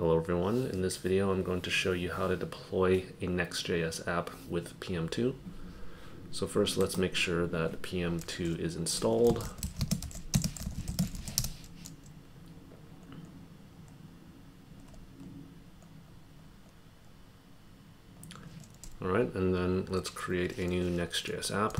Hello everyone, in this video I'm going to show you how to deploy a Next.js app with PM2. So first let's make sure that PM2 is installed. Alright, and then let's create a new Next.js app.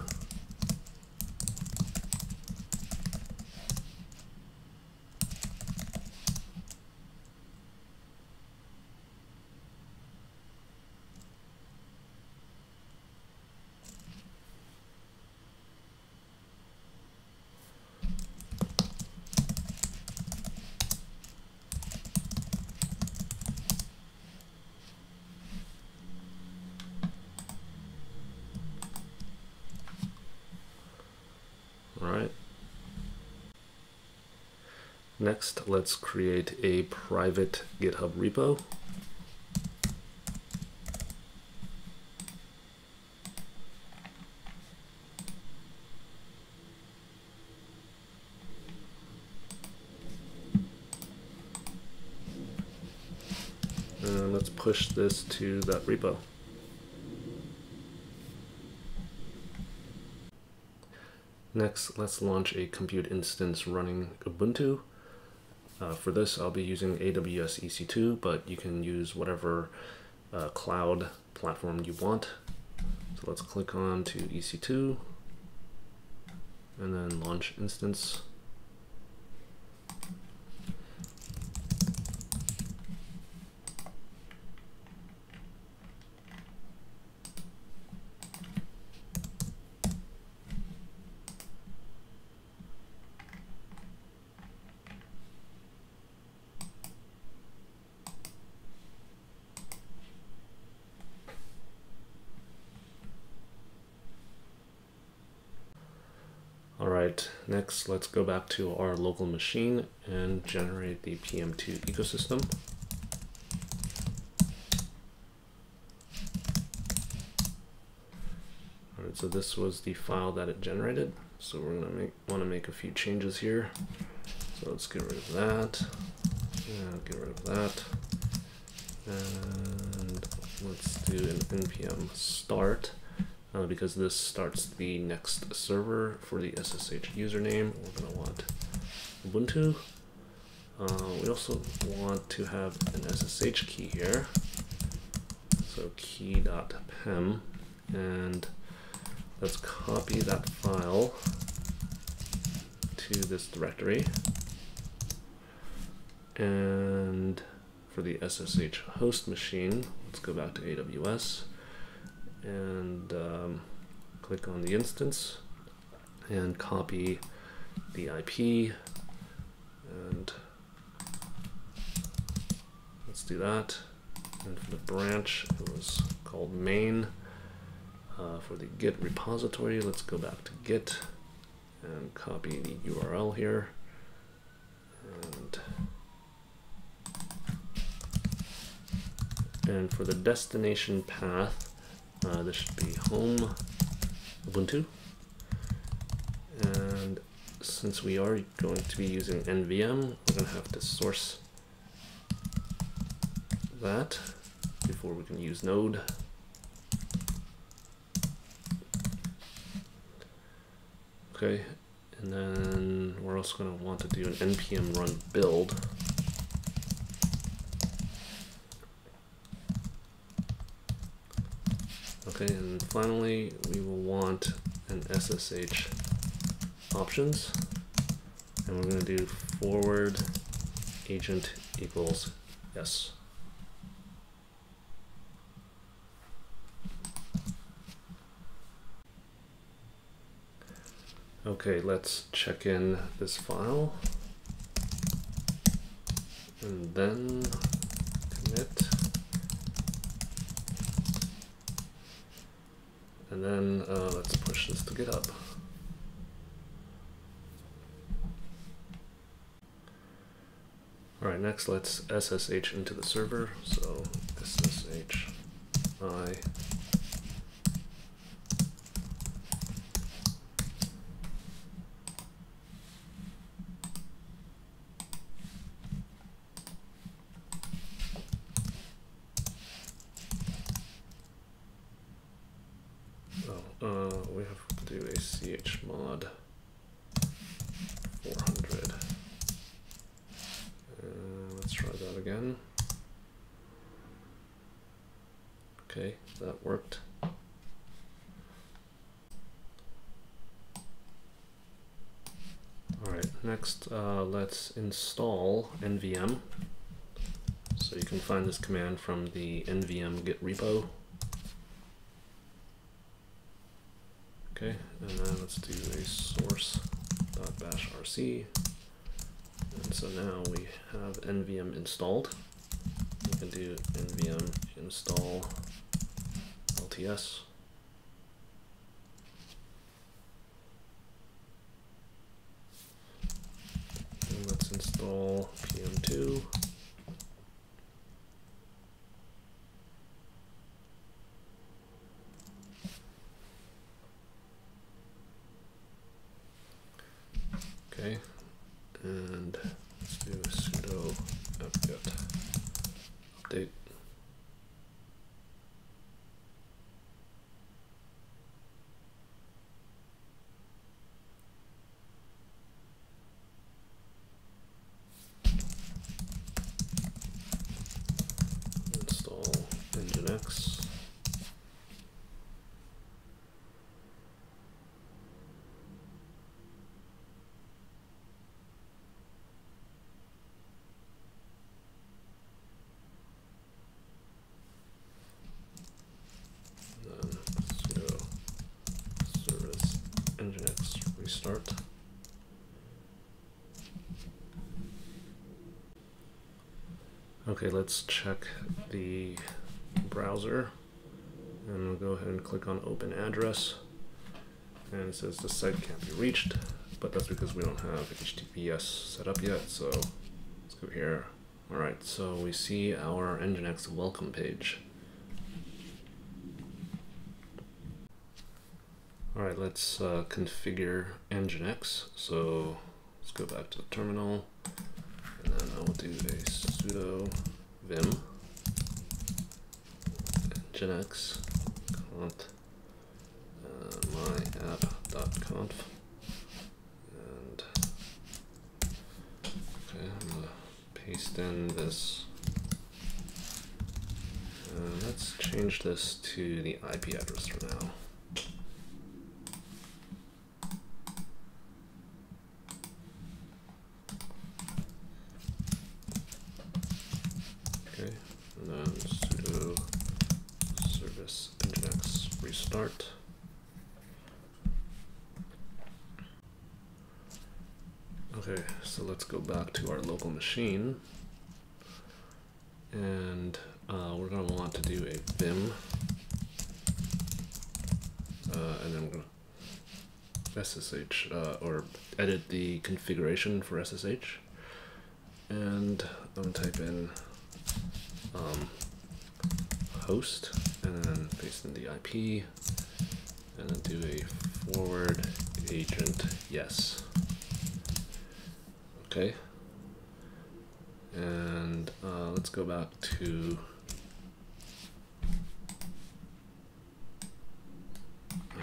All right. Next, let's create a private GitHub repo. And let's push this to that repo. Next, let's launch a compute instance running Ubuntu. Uh, for this, I'll be using AWS EC2, but you can use whatever uh, cloud platform you want. So let's click on to EC2 and then launch instance. All right, next let's go back to our local machine and generate the PM2 ecosystem. All right, so this was the file that it generated. So we're gonna make want to make a few changes here. So let's get rid of that. And get rid of that. And let's do an npm start uh, because this starts the next server for the SSH username. We're going to want Ubuntu. Uh, we also want to have an SSH key here. So key.pem and let's copy that file to this directory. And for the SSH host machine, let's go back to AWS and um, click on the instance and copy the IP and let's do that. And for the branch it was called main uh, for the git repository. Let's go back to git and copy the URL here. And and for the destination path uh, this should be home Ubuntu. And since we are going to be using NVM, we're going to have to source that before we can use node. Okay, and then we're also going to want to do an npm run build. Okay, and finally we will want an SSH options. And we're going to do forward agent equals yes. Okay, let's check in this file. And then commit And then uh, let's push this to GitHub. All right, next let's SSH into the server. So SSH I try that again. Okay, that worked. Alright, next uh, let's install NVM. So you can find this command from the NVM git repo. Okay, and then let's do a source.bashrc. So now we have NVM installed. We can do NVM install LTS. And let's install PM2. Okay, and do sudo apt-get update. Install Nginx. then sudo service restart. Okay, let's check the browser and we'll go ahead and click on open address and it says the site can't be reached but that's because we don't have HTTPS set up yet so let's go here alright so we see our Nginx welcome page Alright, let's uh, configure Nginx. So let's go back to the terminal and then I will do a sudo vim nginx conf uh, myapp.conf and okay, I'm gonna paste in this and let's change this to the IP address for now. Okay, and then sudo service nginx restart. Okay, so let's go back to our local machine. And uh, we're going to want to do a vim. Uh, and then we're going to SSH uh, or edit the configuration for SSH. And I'm going to type in um, host and then paste in the IP and then do a forward agent yes. Okay. And uh, let's go back to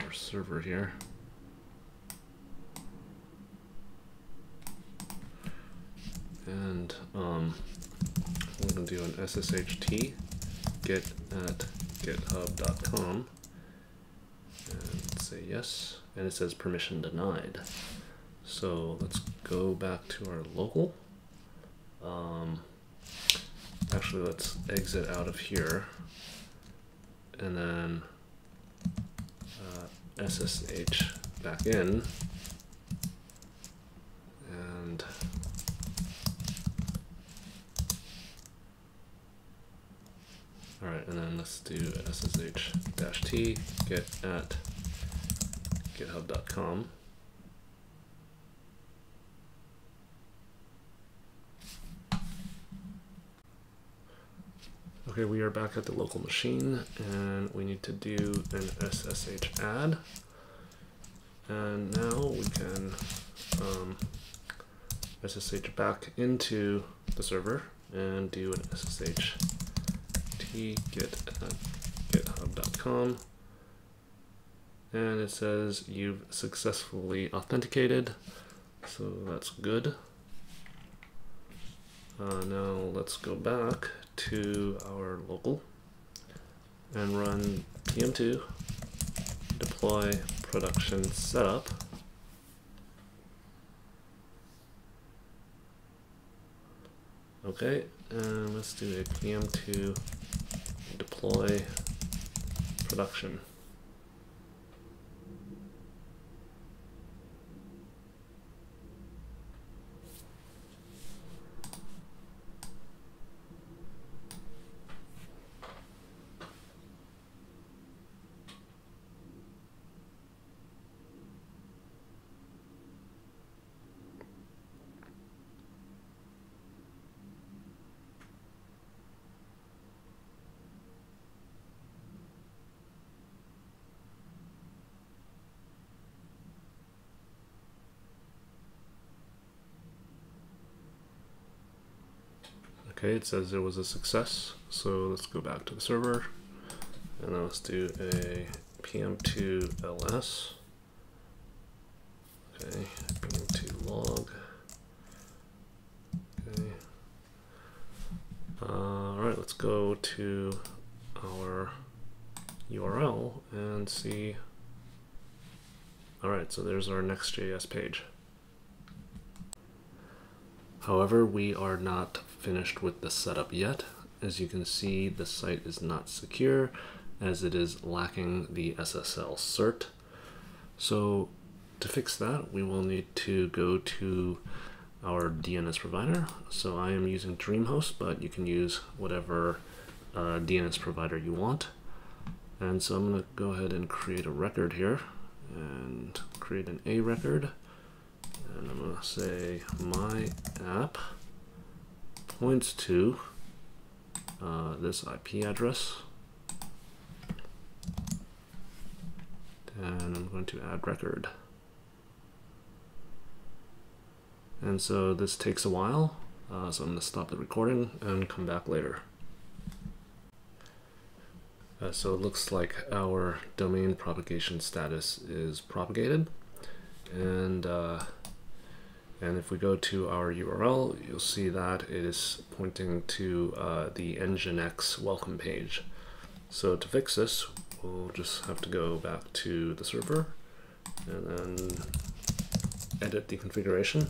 our server here. And um, we're going to do an SSHT git at github.com and say yes. And it says permission denied. So let's go back to our local. Um, actually, let's exit out of here. And then uh, SSH back in. And all right and then let's do ssh dash t git at github.com Okay, we are back at the local machine and we need to do an SSH add. And now we can um, SSH back into the server and do an SSH t git at github.com. And it says you've successfully authenticated, so that's good. Uh, now let's go back to our local and run pm2 deploy production setup. Okay, and let's do a pm2 deploy production. Okay, it says it was a success. So let's go back to the server and then let's do a pm2 ls. Okay, pm2 log. Okay. Uh, all right, let's go to our URL and see. All right, so there's our Next.js page. However, we are not finished with the setup yet. As you can see, the site is not secure as it is lacking the SSL cert. So to fix that, we will need to go to our DNS provider. So I am using DreamHost, but you can use whatever uh, DNS provider you want. And so I'm going to go ahead and create a record here and create an A record. And I'm going to say my app points to uh, this IP address. And I'm going to add record. And so this takes a while, uh, so I'm going to stop the recording and come back later. Uh, so it looks like our domain propagation status is propagated. And uh, and if we go to our URL, you'll see that it is pointing to uh, the Nginx welcome page. So to fix this, we'll just have to go back to the server and then edit the configuration.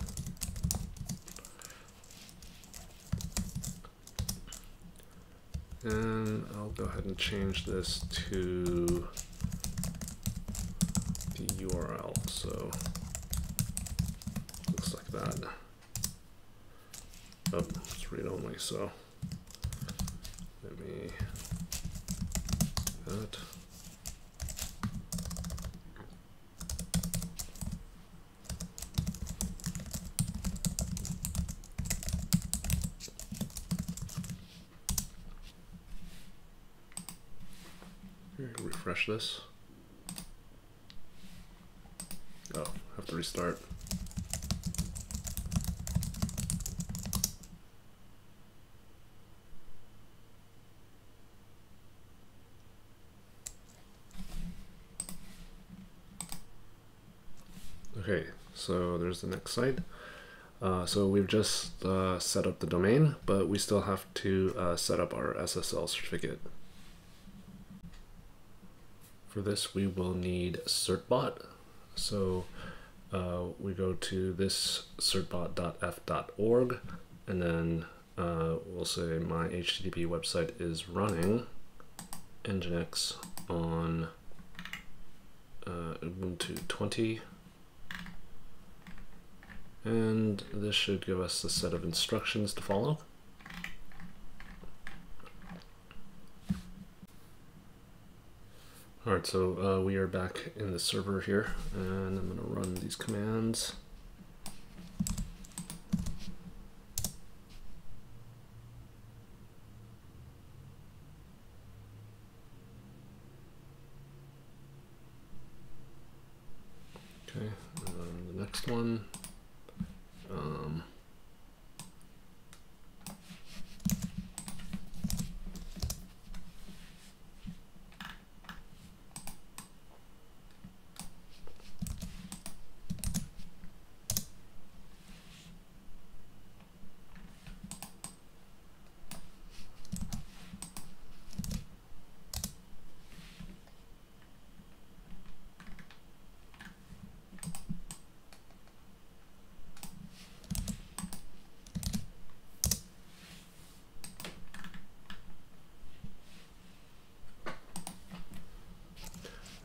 And I'll go ahead and change this to the URL. So that. Oh, it's read only, so let me that. refresh this. Oh, have to restart. Okay, so there's the next slide. Uh, so we've just uh, set up the domain, but we still have to uh, set up our SSL certificate. For this, we will need certbot. So uh, we go to this certbot.eff.org, and then uh, we'll say my HTTP website is running Nginx on uh, Ubuntu 20 and this should give us a set of instructions to follow. Alright, so uh, we are back in the server here, and I'm going to run these commands. Okay, the next one. Um,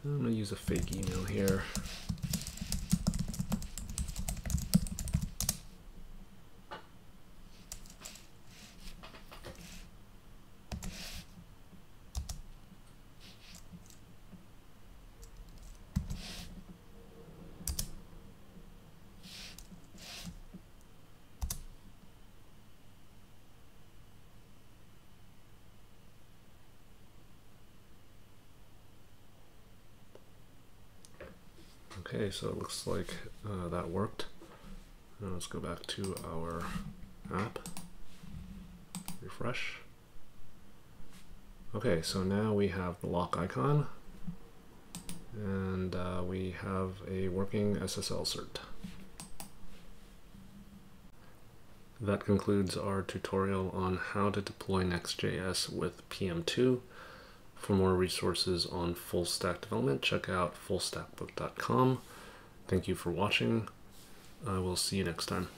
I'm going to use a fake email here. Okay, so it looks like uh, that worked. Now let's go back to our app, refresh. Okay, so now we have the lock icon and uh, we have a working SSL cert. That concludes our tutorial on how to deploy Next.js with PM2. For more resources on full stack development, check out fullstackbook.com. Thank you for watching. I will see you next time.